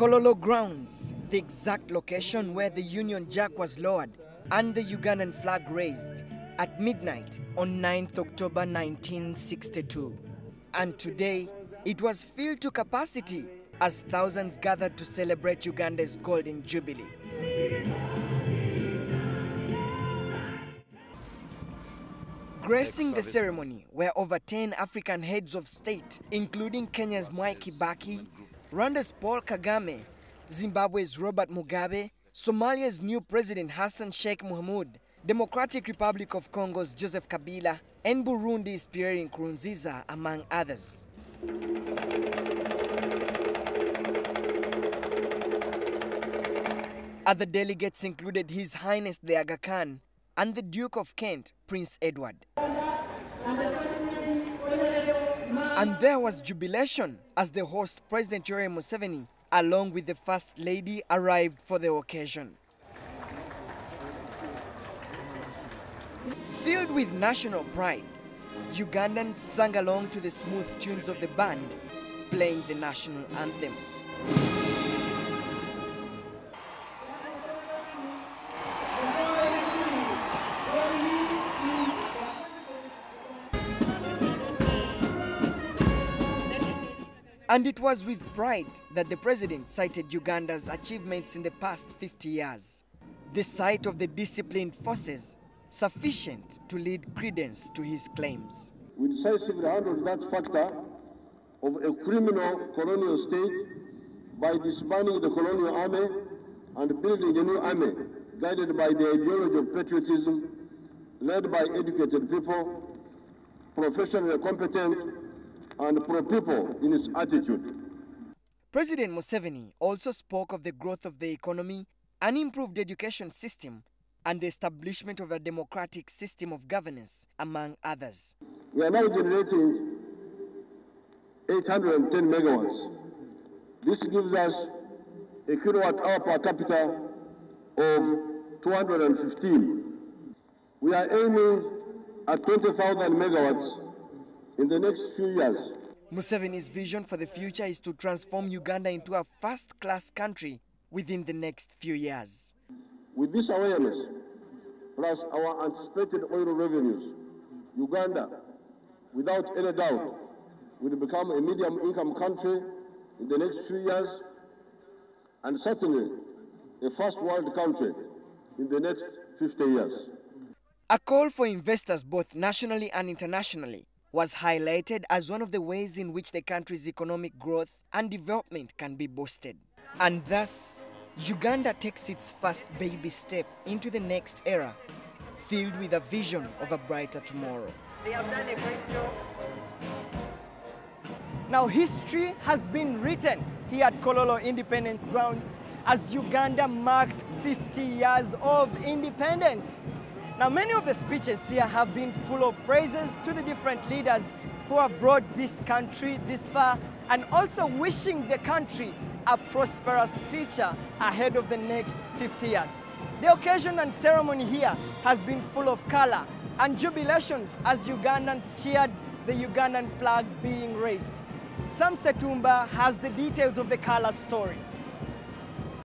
Kololo grounds, the exact location where the Union Jack was lowered and the Ugandan flag raised at midnight on 9th October 1962. And today, it was filled to capacity as thousands gathered to celebrate Uganda's Golden Jubilee. Gracing the ceremony were over 10 African heads of state, including Kenya's Mwai Kibaki, Rwanda's Paul Kagame, Zimbabwe's Robert Mugabe, Somalia's new President Hassan Sheikh Mohamud, Democratic Republic of Congo's Joseph Kabila, and Burundi's Pierre Nkurunziza, among others. Other delegates included His Highness the Aga Khan and the Duke of Kent, Prince Edward. And there was jubilation as the host, President Yoweri Museveni, along with the First Lady, arrived for the occasion. Filled with national pride, Ugandans sang along to the smooth tunes of the band, playing the national anthem. And it was with pride that the president cited Uganda's achievements in the past 50 years. The sight of the disciplined forces sufficient to lead credence to his claims. We decisively handled that factor of a criminal colonial state by disbanding the colonial army and building a new army guided by the ideology of patriotism, led by educated people, professionally competent, and pro-people in its attitude. President Museveni also spoke of the growth of the economy, an improved education system, and the establishment of a democratic system of governance, among others. We are now generating 810 megawatts. This gives us a kilowatt hour per capita of 215. We are aiming at 20,000 megawatts in the next few years. Museveni's vision for the future is to transform Uganda into a first-class country within the next few years. With this awareness, plus our anticipated oil revenues, Uganda, without any doubt, will become a medium-income country in the next few years, and certainly a first-world country in the next 50 years. A call for investors both nationally and internationally was highlighted as one of the ways in which the country's economic growth and development can be boosted. And thus, Uganda takes its first baby step into the next era, filled with a vision of a brighter tomorrow. They have done a great job. Now, history has been written here at Kololo Independence Grounds as Uganda marked 50 years of independence. Now, many of the speeches here have been full of praises to the different leaders who have brought this country this far and also wishing the country a prosperous future ahead of the next 50 years. The occasion and ceremony here has been full of color and jubilations as Ugandans cheered the Ugandan flag being raised. Sam Setumba has the details of the color story.